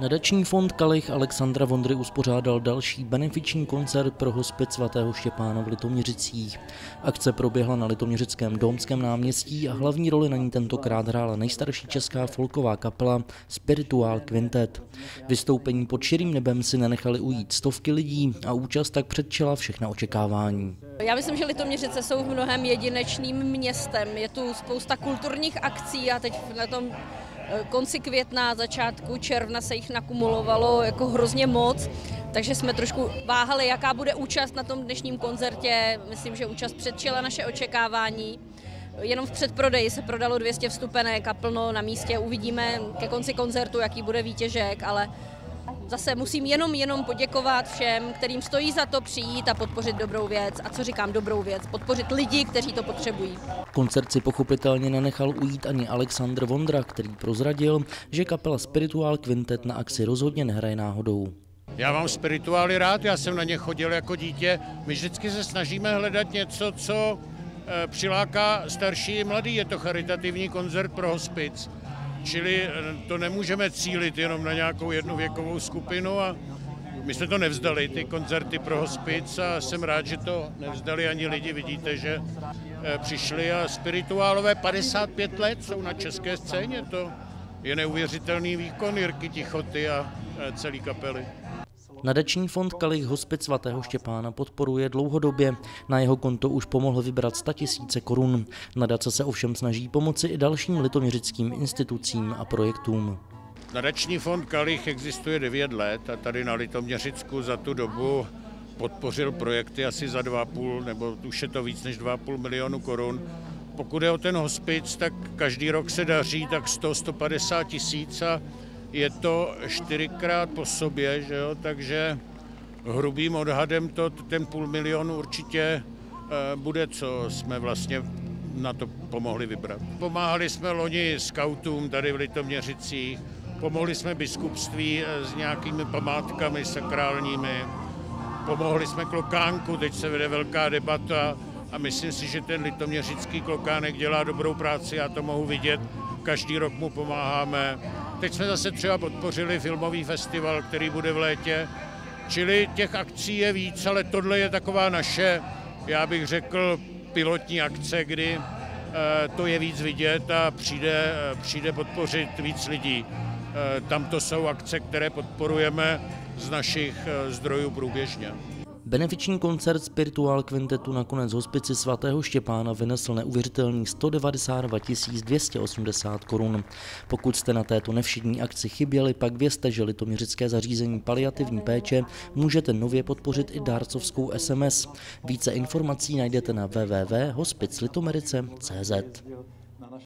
Nadační fond Kalich Alexandra Vondry uspořádal další benefiční koncert pro hospic svatého Štěpána v Litoměřicích. Akce proběhla na Litoměřickém domském náměstí a hlavní roli na ní tentokrát hrála nejstarší česká folková kapela Spiritual Quintet. Vystoupení pod širým nebem si nenechali ujít stovky lidí a účast tak předčila všechna očekávání. Já myslím, že Litoměřice jsou v mnohem jedinečným městem. Je tu spousta kulturních akcí a teď na tom konci května, začátku června se jich nakumulovalo jako hrozně moc, takže jsme trošku váhali, jaká bude účast na tom dnešním koncertě. Myslím, že účast předčila naše očekávání. Jenom v předprodeji se prodalo 200 vstupenek a plno na místě. Uvidíme ke konci koncertu, jaký bude výtěžek, ale Zase musím jenom, jenom poděkovat všem, kterým stojí za to přijít a podpořit dobrou věc. A co říkám dobrou věc? Podpořit lidi, kteří to potřebují. Koncert si pochopitelně nenechal ujít ani Aleksandr Vondra, který prozradil, že kapela Spiritual Quintet na akci rozhodně nehraje náhodou. Já mám spirituály rád, já jsem na ně chodil jako dítě. My vždycky se snažíme hledat něco, co eh, přiláká starší i mladý. Je to charitativní koncert pro hospic. Čili eh, to nemůžeme cílit jenom na nějakou jednu věkovou skupinu a my jsme to nevzdali, ty koncerty pro hospic a jsem rád, že to nevzdali ani lidi. Vidíte, že eh, přišli a spirituálové 55 let jsou na české scéně. To je neuvěřitelný výkon Jirky Tichoty a eh, celý kapely. Nadační fond Kalich Hospic svatého Štěpána podporuje dlouhodobě. Na jeho konto už pomohl vybrat 100 tisíce korun. Nadace se ovšem snaží pomoci i dalším litoměřickým institucím a projektům. Nadační fond Kalich existuje 9 let a tady na Litoměřicku za tu dobu podpořil projekty asi za 2,5 nebo už je to víc než 2,5 milionu korun. Pokud je o ten hospic, tak každý rok se daří tak 100-150 tisíc a je to čtyřikrát po sobě, že jo, takže hrubým odhadem to ten půl milionu určitě eh, bude, co jsme vlastně na to pomohli vybrat. Pomáhali jsme loni skautům tady v Litoměřicích, pomohli jsme biskupství eh, s nějakými památkami sakrálními, pomohli jsme klokánku, teď se vede velká debata a myslím si, že ten litoměřický klokánek dělá dobrou práci, já to mohu vidět, každý rok mu pomáháme Teď jsme zase třeba podpořili filmový festival, který bude v létě, čili těch akcí je víc, ale tohle je taková naše, já bych řekl, pilotní akce, kdy eh, to je víc vidět a přijde, eh, přijde podpořit víc lidí. Eh, tam to jsou akce, které podporujeme z našich zdrojů průběžně. Benefiční koncert Spiritual Quintetu nakonec hospici svatého Štěpána vynesl neuvěřitelných 192 280 korun. Pokud jste na této nevšední akci chyběli, pak vězte, že litoměřické zařízení paliativní péče můžete nově podpořit i dárcovskou SMS. Více informací najdete na www.hospiclitomerice.cz.